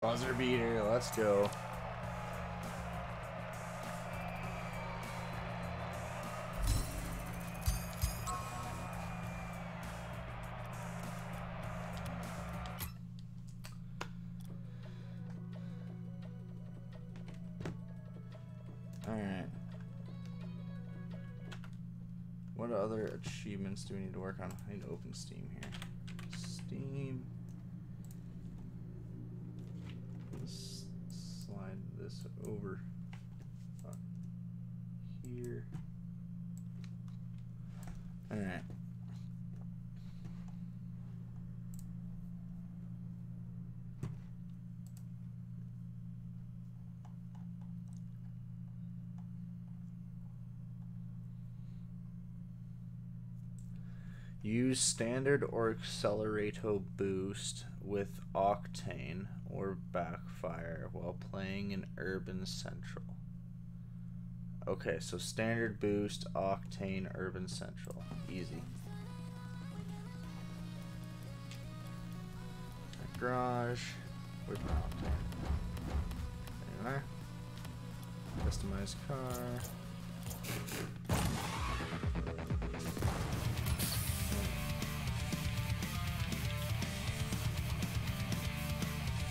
Buzzer beater, let's go. Alright. What other achievements do we need to work on? I need to open Steam here. Steam. Over uh, here. Alright. Use standard or accelerato boost with octane or backfire while playing in urban central. Okay, so standard boost, octane, urban central. Easy. Garage. My octane? There Customize car.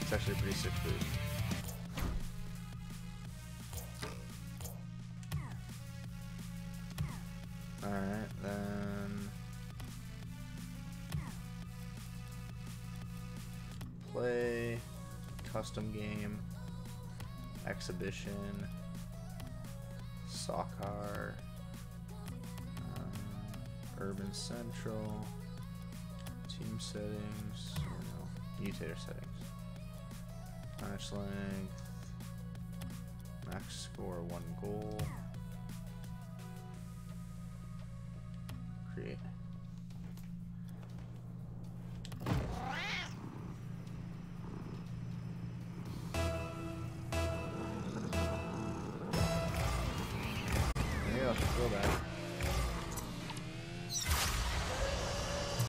It's actually pretty sick food. Alright, then... Play, custom game, exhibition, soccer, um, urban central, team settings, no, mutator settings. Match length. Max score one goal. Create. Go back.